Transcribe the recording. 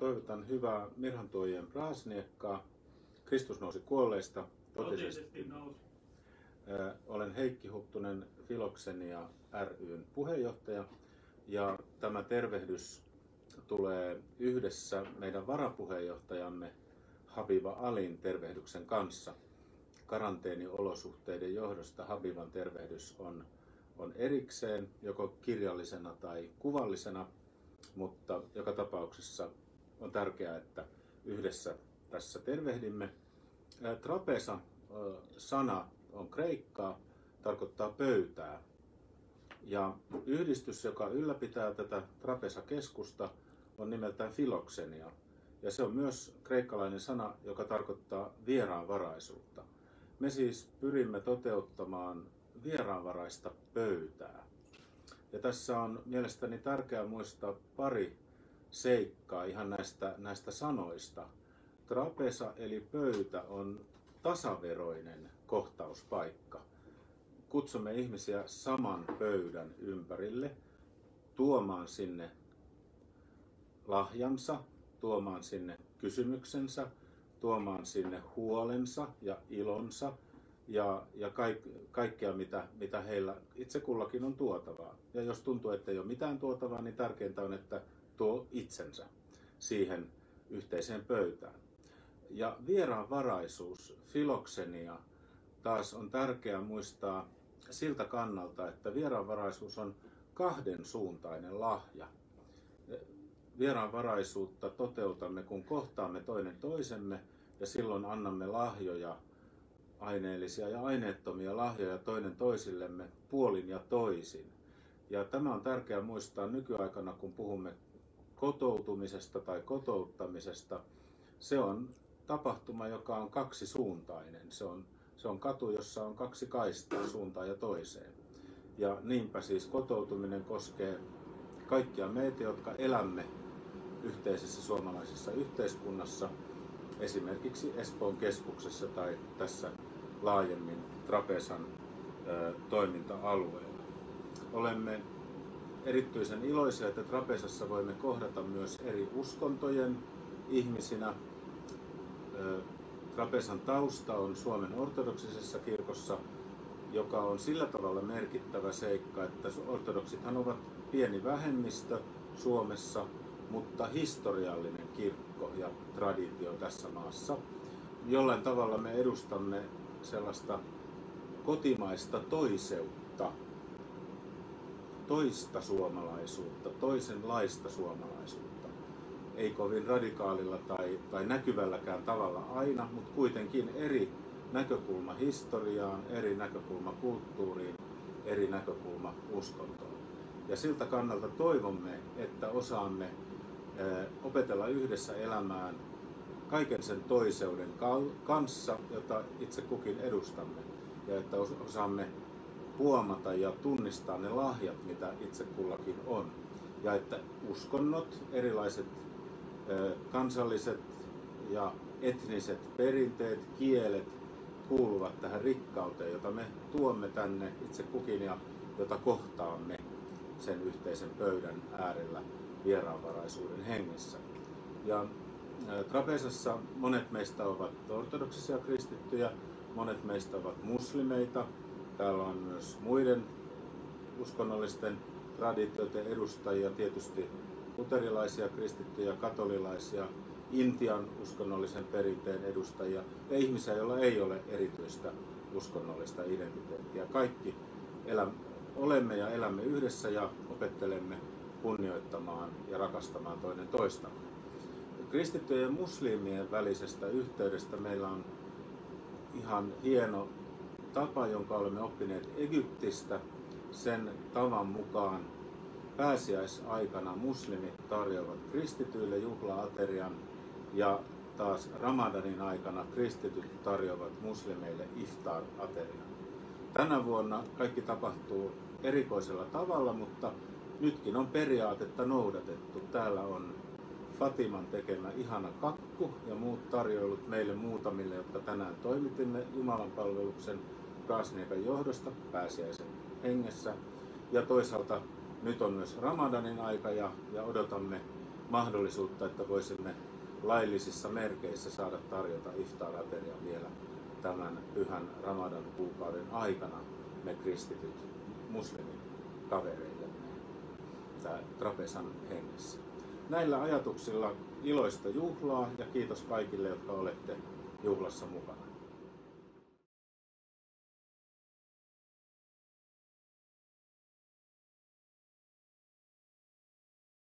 toivotan hyvää Mirhantuojien Praasniekkaa. Kristus nousi kuolleista. Totisesti nousi. Olen Heikki Huttunen Filoksenia ryn puheenjohtaja ja tämä tervehdys tulee yhdessä meidän varapuheenjohtajamme Habiba Alin tervehdyksen kanssa. Karanteeniolosuhteiden johdosta Habiban tervehdys on, on erikseen, joko kirjallisena tai kuvallisena, mutta joka tapauksessa on tärkeää, että yhdessä tässä tervehdimme. Trapesa-sana on kreikkaa, tarkoittaa pöytää. Ja yhdistys, joka ylläpitää tätä Trapesa-keskusta, on nimeltään filoksenia. Ja se on myös kreikkalainen sana, joka tarkoittaa vieraanvaraisuutta. Me siis pyrimme toteuttamaan vieraanvaraista pöytää. Ja tässä on mielestäni tärkeää muistaa pari seikkaa ihan näistä, näistä sanoista. Trapesa eli pöytä on tasaveroinen kohtauspaikka. Kutsumme ihmisiä saman pöydän ympärille tuomaan sinne lahjansa, tuomaan sinne kysymyksensä, tuomaan sinne huolensa ja ilonsa ja, ja kaik, kaikkea, mitä, mitä heillä itse kullakin on tuotavaa. Ja jos tuntuu, että ei ole mitään tuotavaa, niin tärkeintä on, että tuo itsensä siihen yhteiseen pöytään. Ja vieraanvaraisuus, filoksenia, taas on tärkeää muistaa siltä kannalta, että vieraanvaraisuus on kahden suuntainen lahja. Vieraanvaraisuutta toteutamme, kun kohtaamme toinen toisemme ja silloin annamme lahjoja, aineellisia ja aineettomia lahjoja toinen toisillemme puolin ja toisin. Ja tämä on tärkeää muistaa nykyaikana, kun puhumme kotoutumisesta tai kotouttamisesta. Se on tapahtuma, joka on kaksisuuntainen. Se on, se on katu, jossa on kaksi kaistaa suuntaan ja toiseen. Ja niinpä siis kotoutuminen koskee kaikkia meitä, jotka elämme yhteisessä suomalaisessa yhteiskunnassa, esimerkiksi Espoon keskuksessa tai tässä laajemmin Trapesan toiminta-alueella. Olemme erityisen iloisia, että Trapesassa voimme kohdata myös eri uskontojen ihmisinä. Trapesan tausta on Suomen ortodoksisessa kirkossa, joka on sillä tavalla merkittävä seikka, että ortodoksithan ovat pieni vähemmistö Suomessa, mutta historiallinen kirkko ja traditio tässä maassa. Jollain tavalla me edustamme sellaista kotimaista toiseutta, toista suomalaisuutta, toisenlaista suomalaisuutta. Ei kovin radikaalilla tai, tai näkyvälläkään tavalla aina, mutta kuitenkin eri näkökulma historiaan, eri näkökulma kulttuuriin, eri näkökulma uskontoon. Ja siltä kannalta toivomme, että osaamme opetella yhdessä elämään kaiken sen toiseuden kanssa, jota itse kukin edustamme. Ja että osaamme huomata ja tunnistaa ne lahjat, mitä itse kullakin on. Ja että uskonnot, erilaiset kansalliset ja etniset perinteet, kielet kuuluvat tähän rikkauteen, jota me tuomme tänne itse kukin ja jota kohtaamme sen yhteisen pöydän äärellä vieraanvaraisuuden hengessä. Ja Trapesassa monet meistä ovat ortodoksisia kristittyjä, monet meistä ovat muslimeita, Täällä on myös muiden uskonnollisten traditioiden edustajia, tietysti luterilaisia, kristittyjä, katolilaisia, Intian uskonnollisen perinteen edustajia ja ihmisiä, joilla ei ole erityistä uskonnollista identiteettiä. Kaikki elä, olemme ja elämme yhdessä ja opettelemme kunnioittamaan ja rakastamaan toinen toistamme. Kristittyjen ja muslimien välisestä yhteydestä meillä on ihan hieno tapa, jonka olemme oppineet Egyptistä, sen tavan mukaan pääsiäisaikana muslimit tarjoavat kristityille juhlaaterian ja taas Ramadanin aikana kristityt tarjoavat muslimeille iftar-aterian. Tänä vuonna kaikki tapahtuu erikoisella tavalla, mutta nytkin on periaatetta noudatettu. Täällä on Fatiman tekemä ihana kakku ja muut tarjoilut meille muutamille, jotka tänään toimitimme Jumalan palveluksen Kaasniekan johdosta pääsiäisen hengessä. Ja toisaalta nyt on myös Ramadanin aika ja, ja odotamme mahdollisuutta, että voisimme laillisissa merkeissä saada tarjota iftar-aterian vielä tämän pyhän Ramadan kuukauden aikana me kristityt muslimin kavereillemme Trapesan hengessä. Näillä ajatuksilla iloista juhlaa ja kiitos kaikille, jotka olette juhlassa mukana.